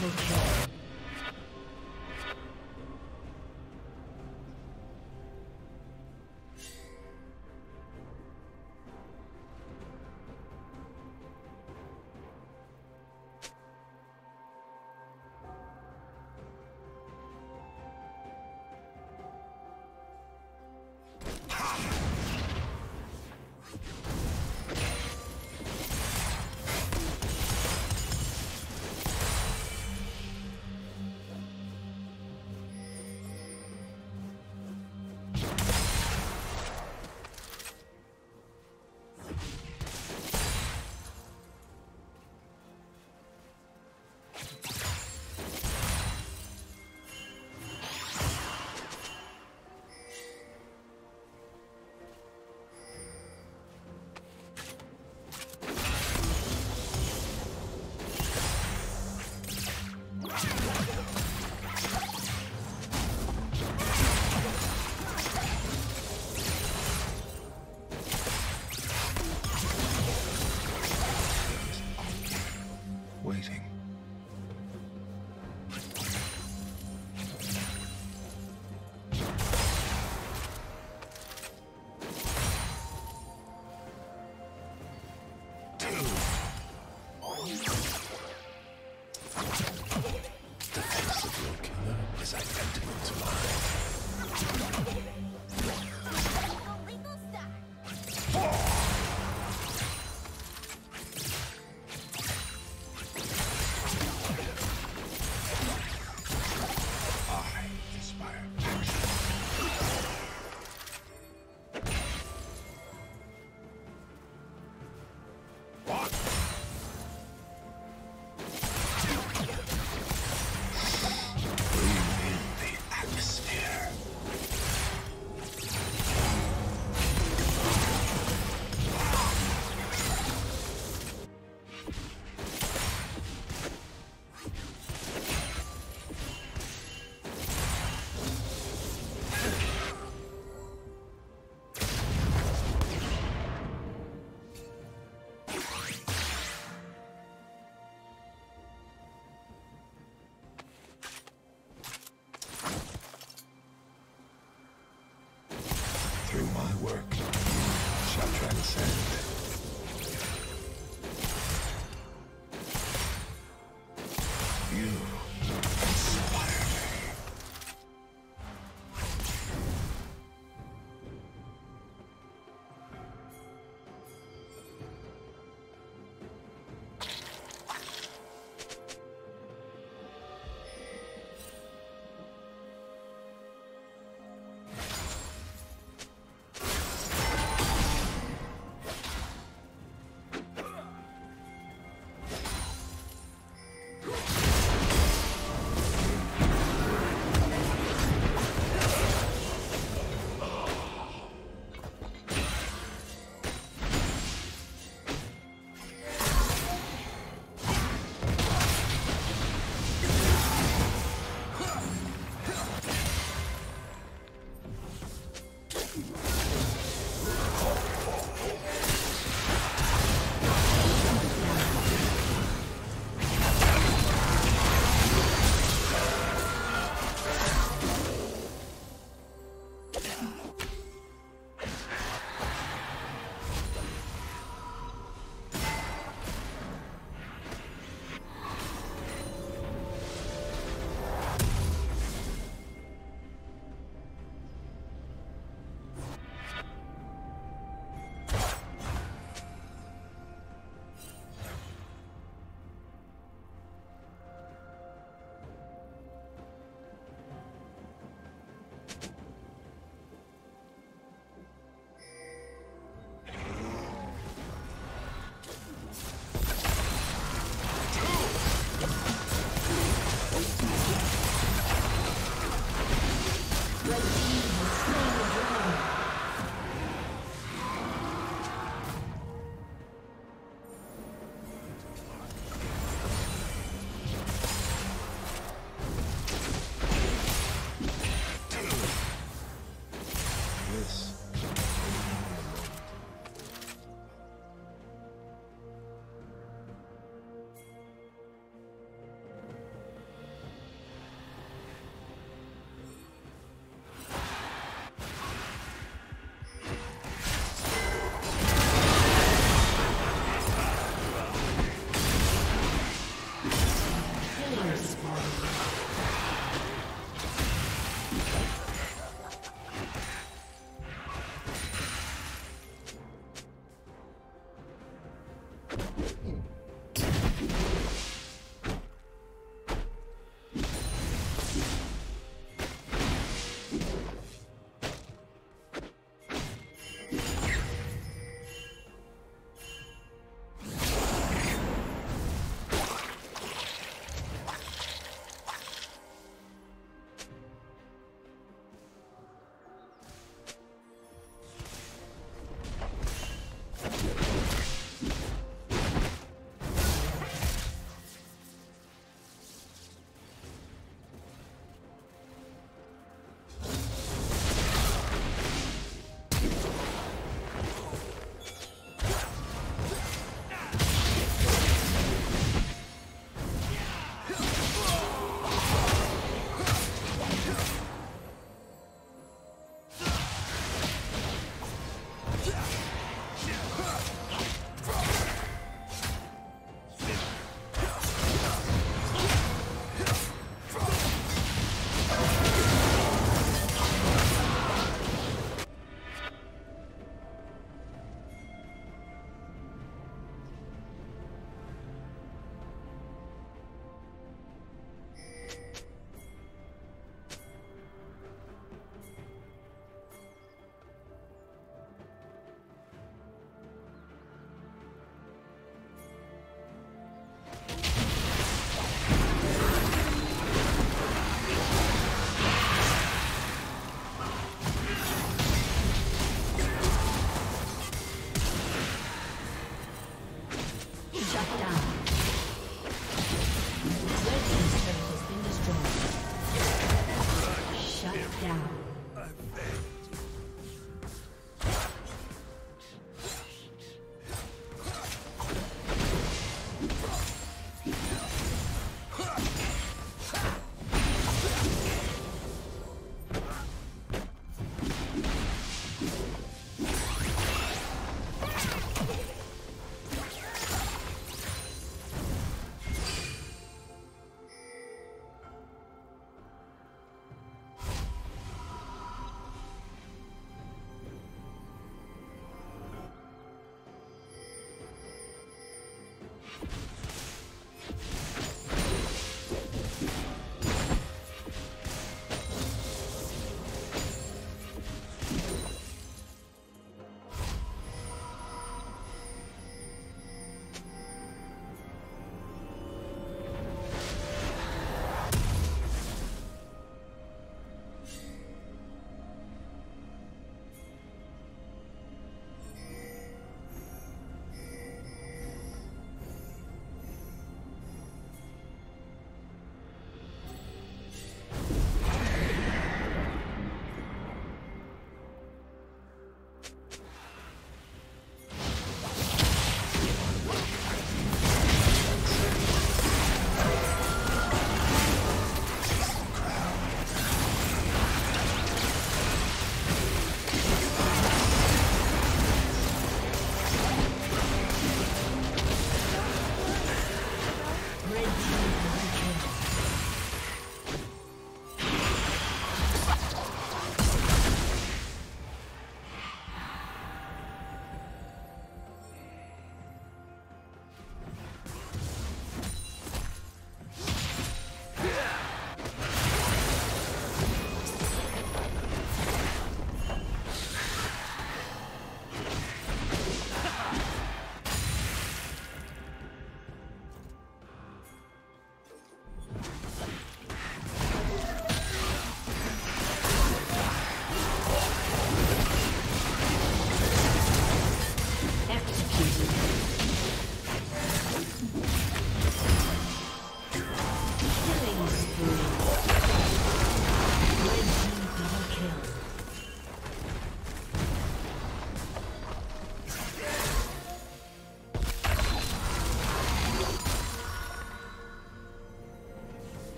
Triple kill.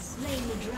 slain the dragon.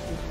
Has disconnected.